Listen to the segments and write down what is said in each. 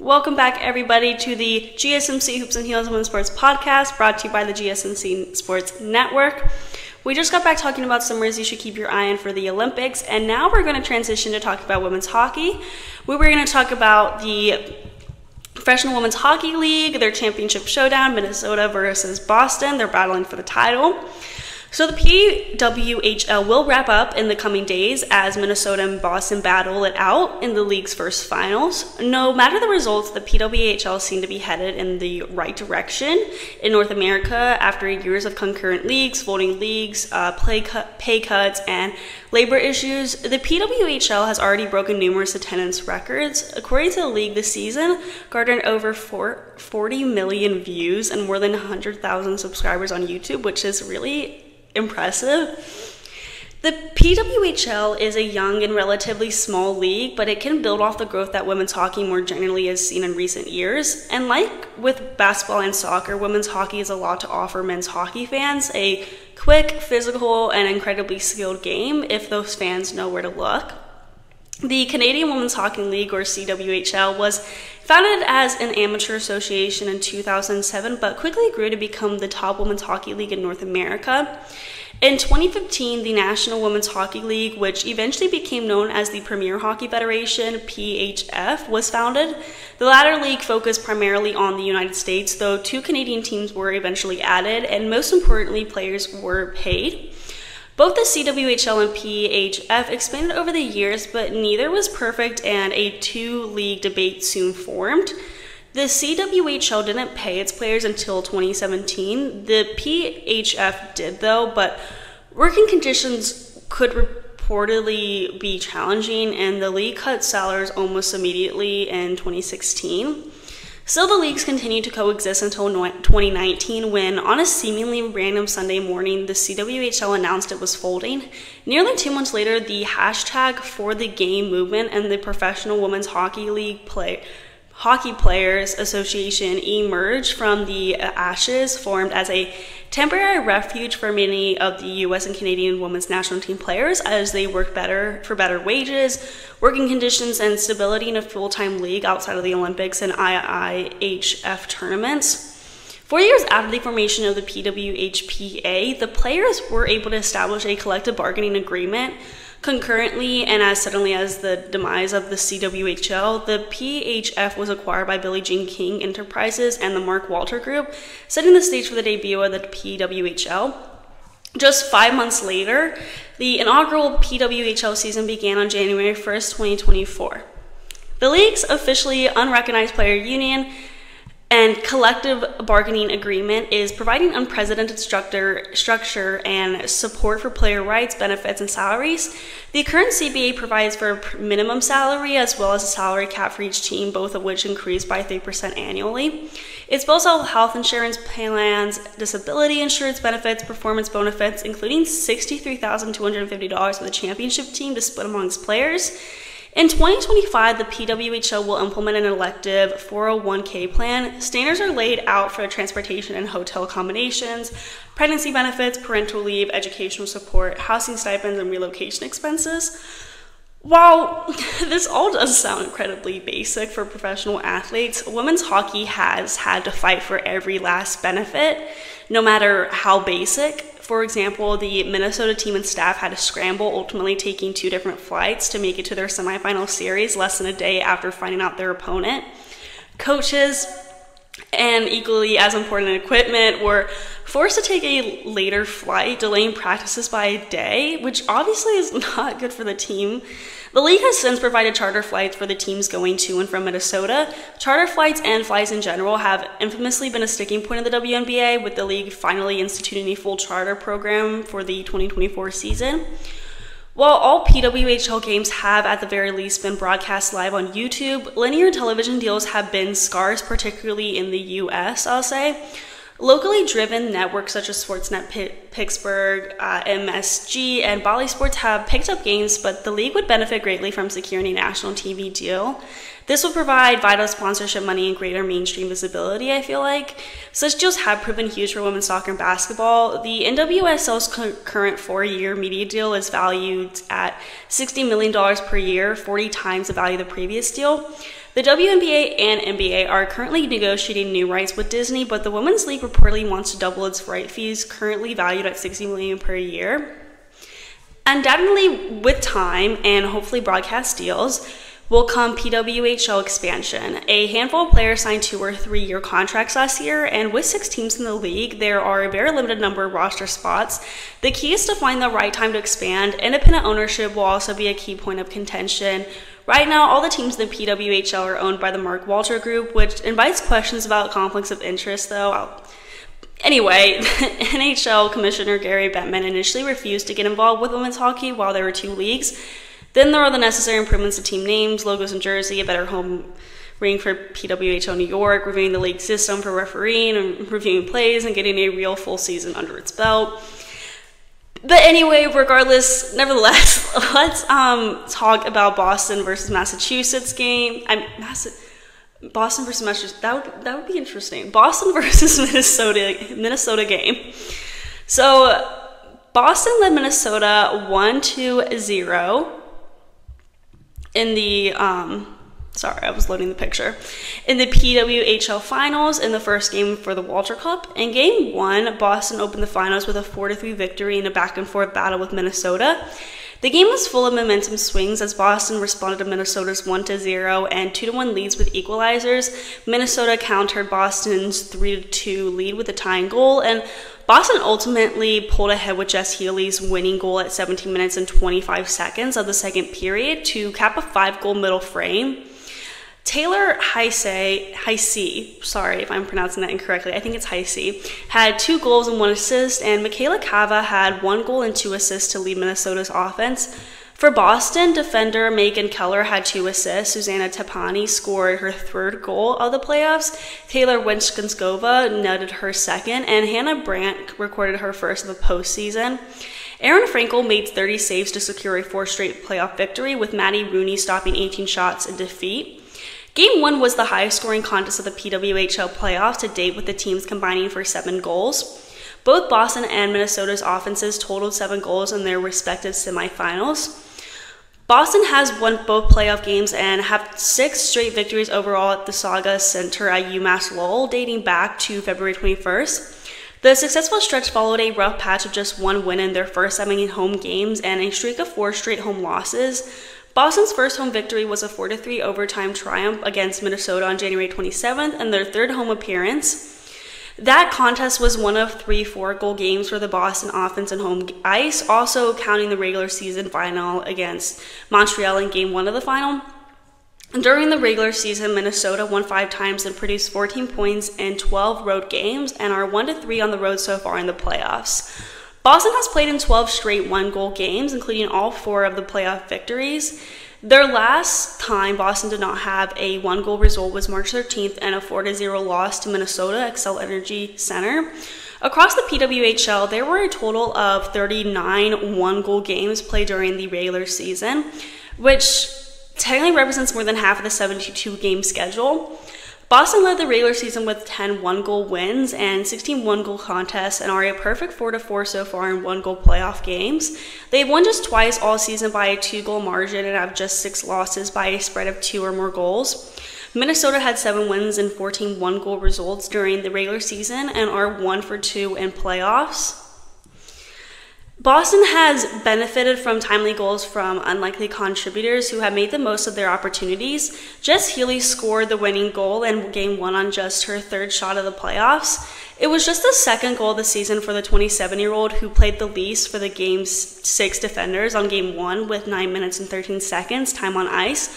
Welcome back, everybody, to the GSMC Hoops and Heels Women's Sports Podcast, brought to you by the GSMC Sports Network. We just got back talking about summers you should keep your eye on for the Olympics, and now we're going to transition to talk about women's hockey. We were going to talk about the Professional Women's Hockey League, their championship showdown, Minnesota versus Boston. They're battling for the title. So the PWHL will wrap up in the coming days as Minnesota and Boston battle it out in the league's first finals. No matter the results, the PWHL seem to be headed in the right direction in North America after years of concurrent leagues, voting leagues, uh, play cut, pay cuts, and labor issues. The PWHL has already broken numerous attendance records. According to the league, this season garnered over 40 million views and more than 100,000 subscribers on YouTube, which is really impressive. The PWHL is a young and relatively small league, but it can build off the growth that women's hockey more generally has seen in recent years. And like with basketball and soccer, women's hockey has a lot to offer men's hockey fans a quick, physical, and incredibly skilled game if those fans know where to look. The Canadian Women's Hockey League, or CWHL, was founded as an amateur association in 2007, but quickly grew to become the top women's hockey league in North America. In 2015, the National Women's Hockey League, which eventually became known as the Premier Hockey Federation, PHF, was founded. The latter league focused primarily on the United States, though two Canadian teams were eventually added, and most importantly, players were paid. Both the CWHL and PHF expanded over the years, but neither was perfect, and a two league debate soon formed. The CWHL didn't pay its players until 2017. The PHF did, though, but working conditions could reportedly be challenging, and the league cut salaries almost immediately in 2016. Still, the leagues continued to coexist until 2019 when, on a seemingly random Sunday morning, the CWHL announced it was folding. Nearly two months later, the hashtag for the game movement and the Professional Women's Hockey League play. Hockey Players Association emerged from the uh, ashes, formed as a temporary refuge for many of the US and Canadian women's national team players as they work better for better wages, working conditions, and stability in a full time league outside of the Olympics and IIHF tournaments. Four years after the formation of the PWHPA, the players were able to establish a collective bargaining agreement Concurrently, and as suddenly as the demise of the CWHL, the PHF was acquired by Billie Jean King Enterprises and the Mark Walter Group, setting the stage for the debut of the PWHL. Just five months later, the inaugural PWHL season began on January 1st, 2024. The league's officially unrecognized player union and collective bargaining agreement is providing unprecedented structure, and support for player rights, benefits, and salaries. The current CBA provides for a minimum salary as well as a salary cap for each team, both of which increase by 3% annually. It spells out health insurance plans, disability insurance benefits, performance benefits, including $63,250 for the championship team to split amongst players in 2025, the PWHL will implement an elective 401k plan. Standards are laid out for transportation and hotel accommodations, pregnancy benefits, parental leave, educational support, housing stipends, and relocation expenses. While this all does sound incredibly basic for professional athletes, women's hockey has had to fight for every last benefit, no matter how basic. For example, the Minnesota team and staff had to scramble, ultimately taking two different flights to make it to their semifinal series less than a day after finding out their opponent. Coaches and equally as important equipment were forced to take a later flight, delaying practices by a day, which obviously is not good for the team. The league has since provided charter flights for the teams going to and from Minnesota. Charter flights and flights in general have infamously been a sticking point of the WNBA, with the league finally instituting a full charter program for the 2024 season. While all PWHL games have at the very least been broadcast live on YouTube, linear television deals have been scarce, particularly in the US, I'll say. Locally driven networks such as Sportsnet Pittsburgh, uh, MSG, and Bally Sports have picked up games, but the league would benefit greatly from securing a national TV deal. This would provide vital sponsorship money and greater mainstream visibility, I feel like. Such deals have proven huge for women's soccer and basketball. The NWSL's current four year media deal is valued at $60 million per year, 40 times the value of the previous deal. The WNBA and NBA are currently negotiating new rights with Disney, but the Women's League reportedly wants to double its right fees, currently valued at 60 million per year. Undoubtedly, with time and hopefully broadcast deals, will come PWHL expansion. A handful of players signed two or three year contracts last year, and with six teams in the league, there are a very limited number of roster spots. The key is to find the right time to expand. Independent ownership will also be a key point of contention. Right now, all the teams in the PWHL are owned by the Mark Walter Group, which invites questions about conflicts of interest, though. I'll Anyway, NHL Commissioner Gary Bettman initially refused to get involved with women's hockey while there were two leagues. Then there are the necessary improvements to team names, logos, and jersey, a better home ring for PWHL New York, reviewing the league system for refereeing and reviewing plays, and getting a real full season under its belt. But anyway, regardless, nevertheless, let's um, talk about Boston versus Massachusetts game. I'm Boston versus Massachusetts. That would that would be interesting. Boston versus Minnesota Minnesota game. So Boston led Minnesota one to zero in the um, sorry, I was loading the picture. In the PWHL finals in the first game for the Walter Cup. In game one, Boston opened the finals with a 4 3 victory in a back and forth battle with Minnesota. The game was full of momentum swings as Boston responded to Minnesota's 1 0 and 2 1 leads with equalizers. Minnesota countered Boston's 3 2 lead with a tying goal, and Boston ultimately pulled ahead with Jess Healey's winning goal at 17 minutes and 25 seconds of the second period to cap a five goal middle frame. Taylor Heise, sorry if I'm pronouncing that incorrectly, I think it's Heise, had two goals and one assist, and Michela Cava had one goal and two assists to lead Minnesota's offense. For Boston, defender Megan Keller had two assists. Susanna Tapani scored her third goal of the playoffs. Taylor Wenczkowski netted her second, and Hannah Brandt recorded her first of the postseason. Aerin Frankel made 30 saves to secure a four straight playoff victory, with Maddie Rooney stopping 18 shots in defeat. Game one was the highest scoring contest of the PWHL playoffs to date, with the teams combining for seven goals. Both Boston and Minnesota's offenses totaled seven goals in their respective semifinals. Boston has won both playoff games and have six straight victories overall at the Tsongas Center at UMass Lowell, dating back to February 21st. The successful stretch followed a rough patch of just one win in their first seven home games and a streak of four straight home losses. Boston's first home victory was a 4 3 overtime triumph against Minnesota on January 27th and their third home appearance. That contest was one of three four goal games for the Boston offense and home ice, also counting the regular season final against Montreal in game one of the final. During the regular season, Minnesota won five times and produced 14 points in 12 road games and are 1 3 on the road so far in the playoffs. Boston has played in 12 straight one goal games, including all four of the playoff victories. Their last time Boston did not have a one goal result was March 13th and a 4 0 loss to Minnesota Xcel Energy Center. Across the PWHL, there were a total of 39 one goal games played during the regular season, which technically represents more than half of the 72 game schedule. Boston led the regular season with 10 one goal wins and 16 one goal contests and are a perfect 4 to 4 so far in one goal playoff games. They've won just twice all season by a two goal margin and have just six losses by a spread of two or more goals. Minnesota had seven wins and 14 one goal results during the regular season and are one for two in playoffs. Boston has benefited from timely goals from unlikely contributors who have made the most of their opportunities. Jess Healey scored the winning goal in game one on just her third shot of the playoffs. It was just the second goal of the season for the 27 year old who played the least for the game's six defenders on game one with 9 minutes and 13 seconds time on ice.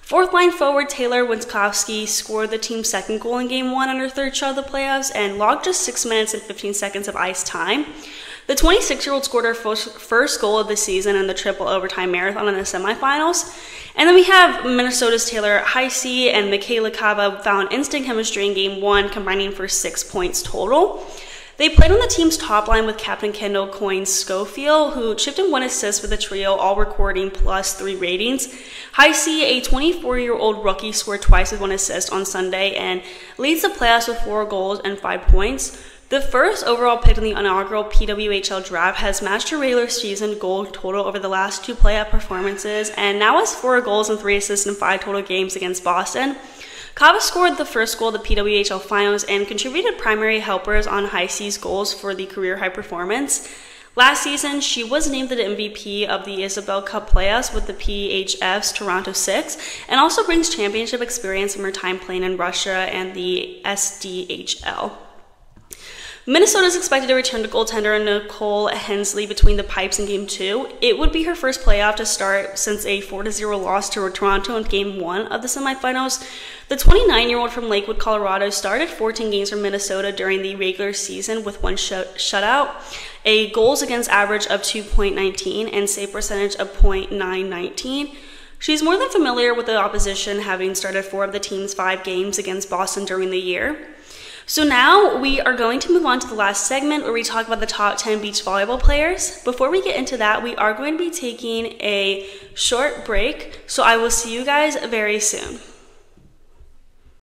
Fourth line forward Taylor Wenczkowski scored the team's second goal in game one on her third shot of the playoffs and logged just 6 minutes and 15 seconds of ice time. The 26 year old scored her first goal of the season in the triple overtime marathon in the semifinals. And then we have Minnesota's Taylor Heise and Michela Cava found instant chemistry in game one, combining for six points total. They played on the team's top line with Captain Kendall Coyne Schofield, who chipped in one assist for the trio, all recording plus three ratings. Heise, a 24 year old rookie, scored twice with one assist on Sunday and leads the playoffs with four goals and five points. The first overall pick in the inaugural PWHL draft has matched her regular season goal total over the last two playoff performances and now has four goals and three assists in five total games against Boston. Cava scored the first goal of the PWHL finals and contributed primary helpers on Heise's goals for the career high performance. Last season, she was named the MVP of the Isobel Cup playoffs with the PHF's Toronto Six and also brings championship experience from her time playing in Russia and the SDHL. Minnesota is expected to return to goaltender Nicole Hensley between the pipes in game two. It would be her first playoff to start since a 4 0 loss to Toronto in game one of the semifinals. The 29 year old from Lakewood, Colorado, started 14 games for Minnesota during the regular season with one sh- shutout, a goals against average of 2.19, and save percentage of .919. She's more than familiar with the opposition, having started four of the team's five games against Boston during the year. So now we are going to move on to the last segment where we talk about the top 10 beach volleyball players. Before we get into that, we are going to be taking a short break. So I will see you guys very soon.